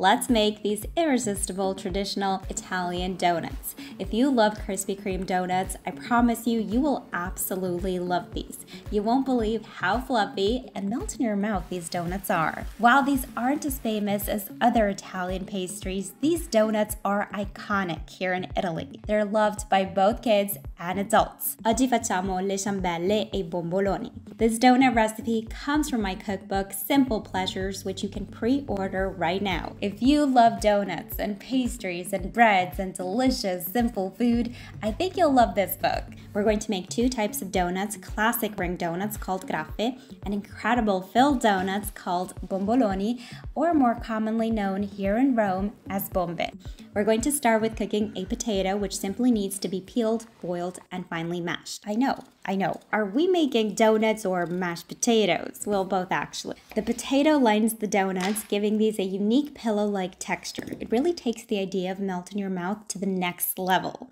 let's make these irresistible traditional Italian donuts. If you love Krispy Kreme donuts, I promise you, you will absolutely love these. You won't believe how fluffy and melt in your mouth these donuts are. While these aren't as famous as other Italian pastries, these donuts are iconic here in Italy. They're loved by both kids and adults. Oggi facciamo le ciambelle e bomboloni. This donut recipe comes from my cookbook, Simple Pleasures, which you can pre-order right now. If you love donuts and pastries and breads and delicious, simple food, I think you'll love this book. We're going to make two types of donuts, classic ring donuts called graffe, and incredible filled donuts called bomboloni, or more commonly known here in Rome as bombe. We're going to start with cooking a potato, which simply needs to be peeled, boiled, and finely mashed. I know, I know. Are we making donuts or mashed potatoes? Well, both actually. The potato lines the donuts, giving these a unique pillow-like texture. It really takes the idea of melt in your mouth to the next level.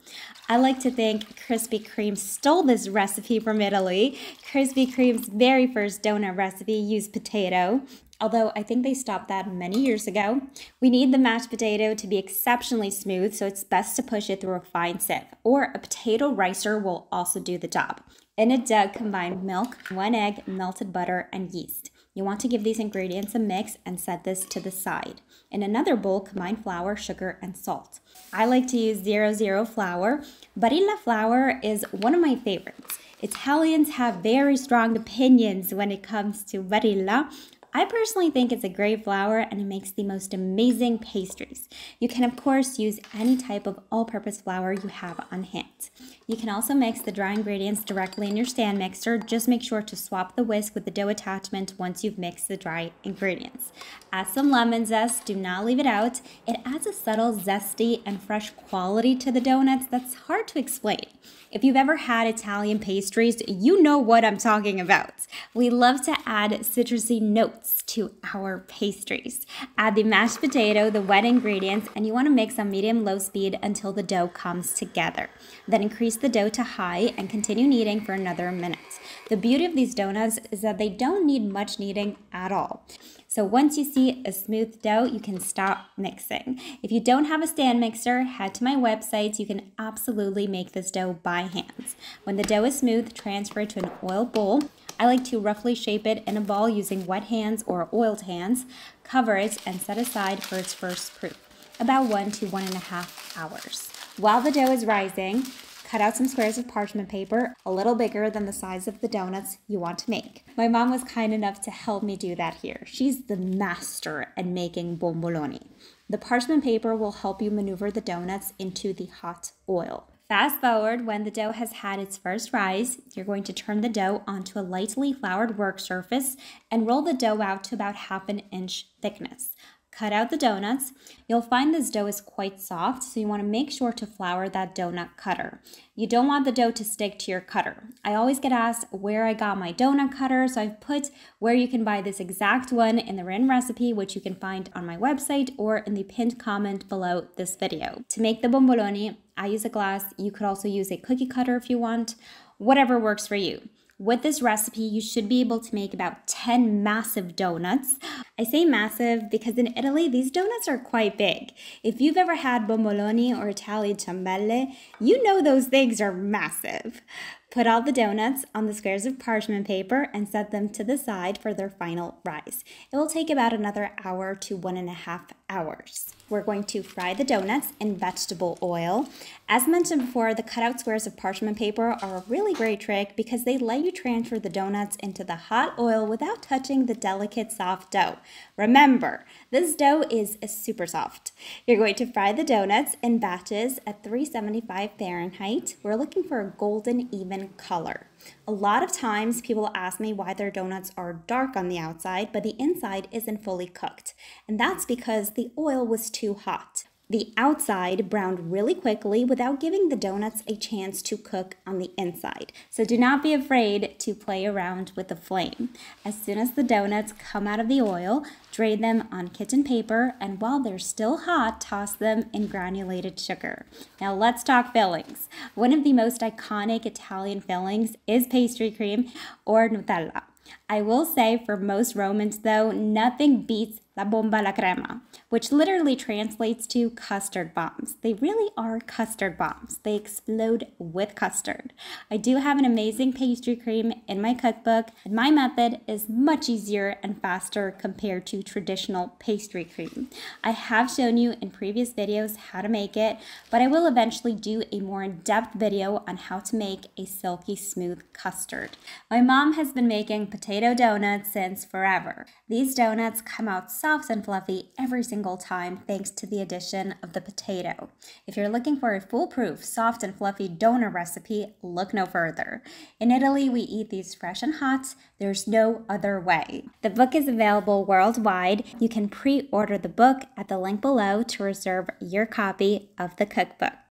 I like to think Krispy Kreme stole this recipe from Italy. Krispy Kreme's very first donut recipe used potato although I think they stopped that many years ago. We need the mashed potato to be exceptionally smooth, so it's best to push it through a fine sieve, or a potato ricer will also do the job. In a jug, combine milk, one egg, melted butter, and yeast. You want to give these ingredients a mix and set this to the side. In another bowl, combine flour, sugar, and salt. I like to use 00 flour. Barilla flour is one of my favorites. Italians have very strong opinions when it comes to Barilla. I personally think it's a great flour and it makes the most amazing pastries. You can of course use any type of all-purpose flour you have on hand. You can also mix the dry ingredients directly in your stand mixer. Just make sure to swap the whisk with the dough attachment once you've mixed the dry ingredients. Add some lemon zest, do not leave it out. It adds a subtle zesty and fresh quality to the donuts that's hard to explain. If you've ever had Italian pastries, you know what I'm talking about. We love to add citrusy notes to our pastries. Add the mashed potato, the wet ingredients, and you want to mix on medium-low speed until the dough comes together. Then increase the dough to high and continue kneading for another minute. The beauty of these donuts is that they don't need much kneading at all. So once you see a smooth dough, you can stop mixing. If you don't have a stand mixer, head to my website. You can absolutely make this dough by hand. When the dough is smooth, transfer it to an oil bowl. I like to roughly shape it in a ball using wet hands or oiled hands. Cover it and set aside for its first proof, about one to one and a half hours. While the dough is rising, Cut out some squares of parchment paper, a little bigger than the size of the donuts you want to make. My mom was kind enough to help me do that here. She's the master at making bomboloni. The parchment paper will help you maneuver the donuts into the hot oil. Fast forward when the dough has had its first rise, you're going to turn the dough onto a lightly floured work surface and roll the dough out to about half an inch thickness. Cut out the donuts. You'll find this dough is quite soft, so you want to make sure to flour that donut cutter. You don't want the dough to stick to your cutter. I always get asked where I got my donut cutter, so I've put where you can buy this exact one in the written recipe, which you can find on my website or in the pinned comment below this video. To make the bomboloni, I use a glass. You could also use a cookie cutter if you want, whatever works for you. With this recipe, you should be able to make about 10 massive donuts. I say massive because in Italy, these donuts are quite big. If you've ever had bomboloni or Italian ciambelle, you know those things are massive. Put all the donuts on the squares of parchment paper and set them to the side for their final rise. It will take about another hour to one and a half hours. We're going to fry the donuts in vegetable oil. As mentioned before, the cutout squares of parchment paper are a really great trick because they let you transfer the donuts into the hot oil without touching the delicate soft dough. Remember, this dough is super soft. You're going to fry the donuts in batches at 375 Fahrenheit. We're looking for a golden even color. A lot of times people ask me why their donuts are dark on the outside, but the inside isn't fully cooked. And that's because the oil was too hot. The outside browned really quickly without giving the donuts a chance to cook on the inside. So do not be afraid to play around with the flame. As soon as the donuts come out of the oil, drain them on kitchen paper and while they're still hot, toss them in granulated sugar. Now let's talk fillings. One of the most iconic Italian fillings is pastry cream or Nutella. I will say for most Romans though, nothing beats la bomba la crema, which literally translates to custard bombs. They really are custard bombs. They explode with custard. I do have an amazing pastry cream in my cookbook, and my method is much easier and faster compared to traditional pastry cream. I have shown you in previous videos how to make it, but I will eventually do a more in-depth video on how to make a silky smooth custard. My mom has been making potato donuts since forever. These donuts come out soft and fluffy every single time thanks to the addition of the potato. If you're looking for a foolproof, soft and fluffy donut recipe, look no further. In Italy, we eat these fresh and hot. There's no other way. The book is available worldwide. You can pre-order the book at the link below to reserve your copy of the cookbook.